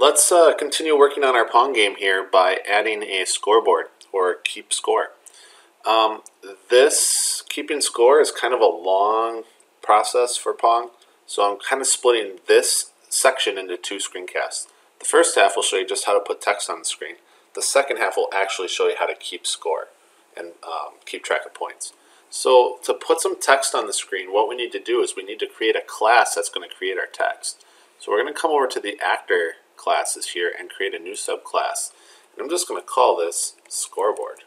Let's uh, continue working on our Pong game here by adding a scoreboard or keep score. Um, this keeping score is kind of a long process for Pong, so I'm kind of splitting this section into two screencasts. The first half will show you just how to put text on the screen. The second half will actually show you how to keep score and um, keep track of points. So to put some text on the screen, what we need to do is we need to create a class that's going to create our text. So we're going to come over to the actor classes here and create a new subclass. And I'm just going to call this scoreboard.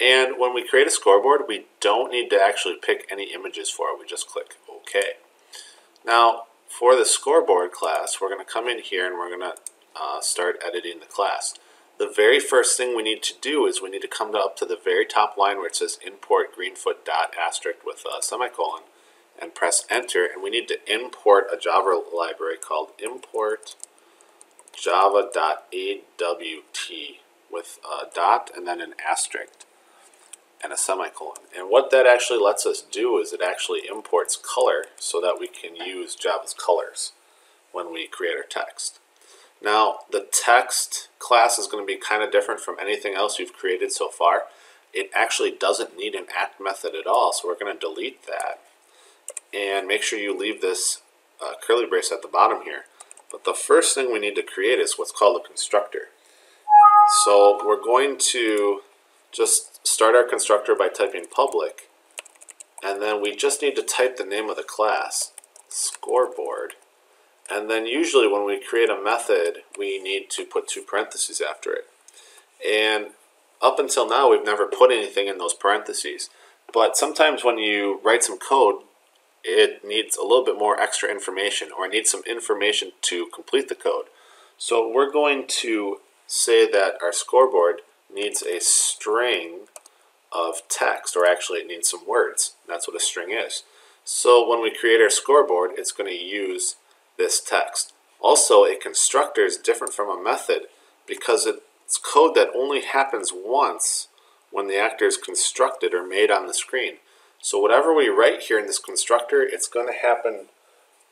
And when we create a scoreboard, we don't need to actually pick any images for it. We just click OK. Now, for the scoreboard class, we're going to come in here and we're going to uh, start editing the class. The very first thing we need to do is we need to come up to the very top line where it says import greenfoot dot asterisk with a semicolon and press enter and we need to import a Java library called import java.awt with a dot and then an asterisk and a semicolon. And what that actually lets us do is it actually imports color so that we can use Java's colors when we create our text. Now, the text class is going to be kind of different from anything else you've created so far. It actually doesn't need an act method at all, so we're going to delete that. And make sure you leave this uh, curly brace at the bottom here. But the first thing we need to create is what's called a constructor. So we're going to just start our constructor by typing public. And then we just need to type the name of the class, scoreboard. And then usually when we create a method, we need to put two parentheses after it. And up until now, we've never put anything in those parentheses. But sometimes when you write some code, it needs a little bit more extra information or it needs some information to complete the code. So we're going to say that our scoreboard needs a string of text, or actually it needs some words. That's what a string is. So when we create our scoreboard, it's going to use this text. Also, a constructor is different from a method because it's code that only happens once when the actor is constructed or made on the screen. So whatever we write here in this constructor, it's going to happen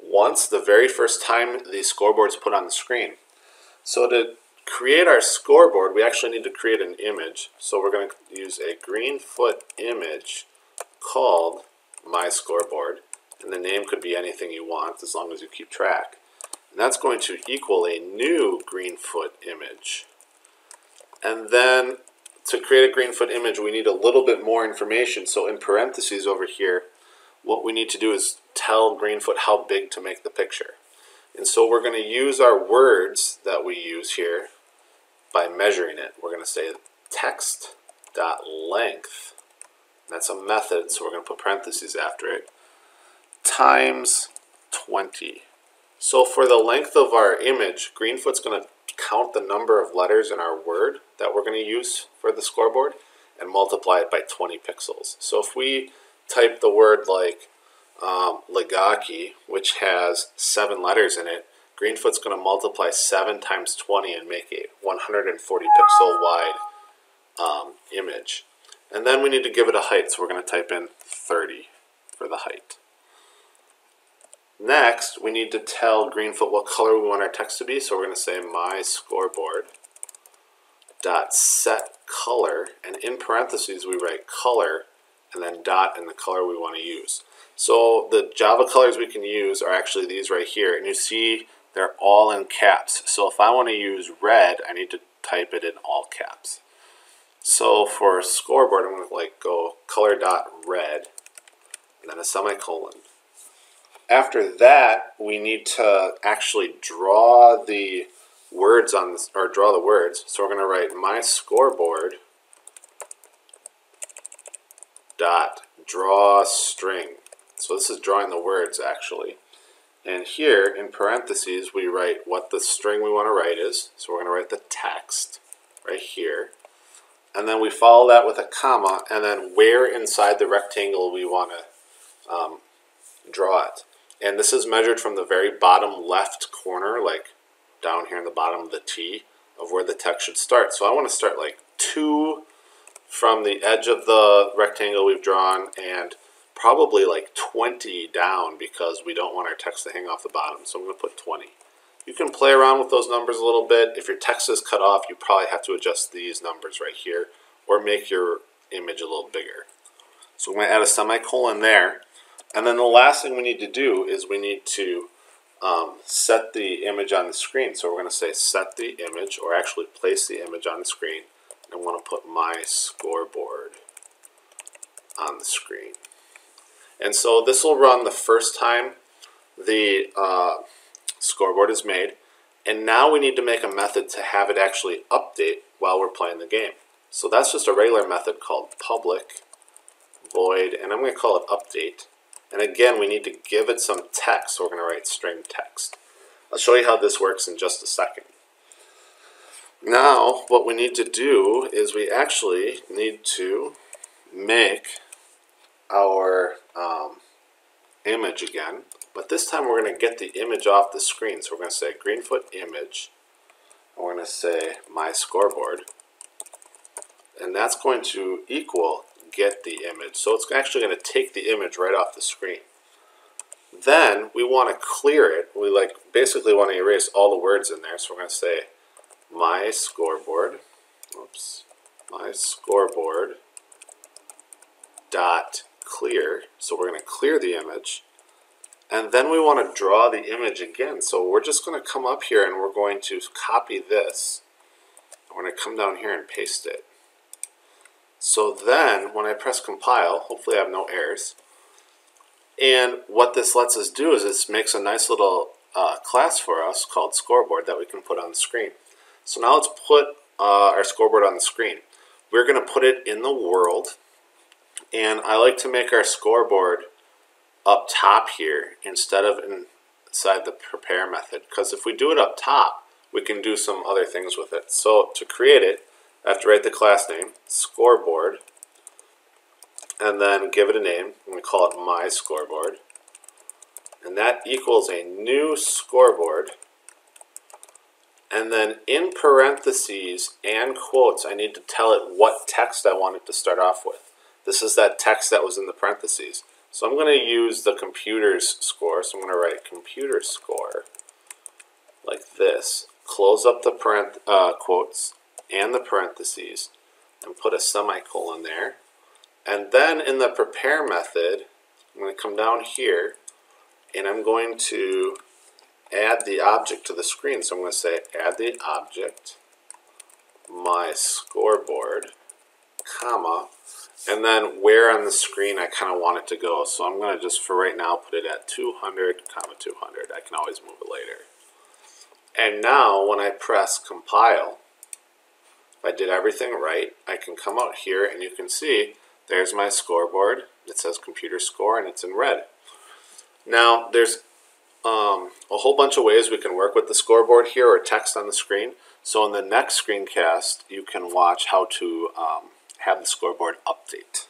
once the very first time the scoreboard is put on the screen. So to create our scoreboard, we actually need to create an image. So we're going to use a Greenfoot image called my scoreboard and the name could be anything you want as long as you keep track. And that's going to equal a new Greenfoot image. And then to create a Greenfoot image, we need a little bit more information. So in parentheses over here, what we need to do is tell Greenfoot how big to make the picture. And so we're going to use our words that we use here by measuring it. We're going to say text dot length. That's a method, so we're going to put parentheses after it times 20. So for the length of our image, Greenfoot's going to count the number of letters in our word that we're going to use for the scoreboard and multiply it by 20 pixels. So if we type the word like um, Ligocki, which has seven letters in it, Greenfoot's going to multiply 7 times 20 and make a 140 pixel wide um, image. And then we need to give it a height, so we're going to type in 30 for the height. Next, we need to tell Greenfoot what color we want our text to be. So we're going to say my scoreboard dot set color, and in parentheses we write color, and then dot and the color we want to use. So the Java colors we can use are actually these right here, and you see they're all in caps. So if I want to use red, I need to type it in all caps. So for scoreboard, I'm going to like go color dot red, and then a semicolon after that, we need to actually draw the words on this, or draw the words. So we're going to write my scoreboard dot draw string. So this is drawing the words actually. And here in parentheses we write what the string we want to write is. So we're going to write the text right here. And then we follow that with a comma and then where inside the rectangle we want to um, draw it. And this is measured from the very bottom left corner, like down here in the bottom of the T, of where the text should start. So I want to start like two from the edge of the rectangle we've drawn and probably like 20 down because we don't want our text to hang off the bottom. So I'm going to put 20. You can play around with those numbers a little bit. If your text is cut off, you probably have to adjust these numbers right here or make your image a little bigger. So I'm going to add a semicolon there. And then the last thing we need to do is we need to um, set the image on the screen. So we're going to say set the image or actually place the image on the screen. I want to put my scoreboard on the screen. And so this will run the first time the uh, scoreboard is made. And now we need to make a method to have it actually update while we're playing the game. So that's just a regular method called public void, and I'm going to call it update. And again, we need to give it some text, so we're going to write string text. I'll show you how this works in just a second. Now, what we need to do is we actually need to make our um, image again, but this time we're going to get the image off the screen. So we're going to say Greenfoot image, and we're going to say my scoreboard, and that's going to equal get the image. So it's actually going to take the image right off the screen. Then we want to clear it. We like basically want to erase all the words in there. So we're going to say my scoreboard. Oops. My scoreboard dot clear. So we're going to clear the image. And then we want to draw the image again. So we're just going to come up here and we're going to copy this. We're going to come down here and paste it. So then when I press compile, hopefully I have no errors. And what this lets us do is it makes a nice little uh, class for us called scoreboard that we can put on the screen. So now let's put uh, our scoreboard on the screen. We're going to put it in the world and I like to make our scoreboard up top here instead of inside the prepare method. Because if we do it up top, we can do some other things with it. So to create it, I have to write the class name, scoreboard, and then give it a name. I'm going to call it my scoreboard. And that equals a new scoreboard. And then in parentheses and quotes, I need to tell it what text I want it to start off with. This is that text that was in the parentheses. So I'm going to use the computer's score. So I'm going to write computer score like this. Close up the parent, uh, quotes and the parentheses and put a semicolon there. And then in the prepare method, I'm going to come down here and I'm going to add the object to the screen. So I'm going to say add the object, my scoreboard, comma, and then where on the screen I kind of want it to go. So I'm going to just, for right now, put it at 200, comma 200. I can always move it later. And now when I press compile, if I did everything right, I can come out here and you can see there's my scoreboard. It says computer score and it's in red. Now there's um, a whole bunch of ways we can work with the scoreboard here or text on the screen. So in the next screencast, you can watch how to um, have the scoreboard update.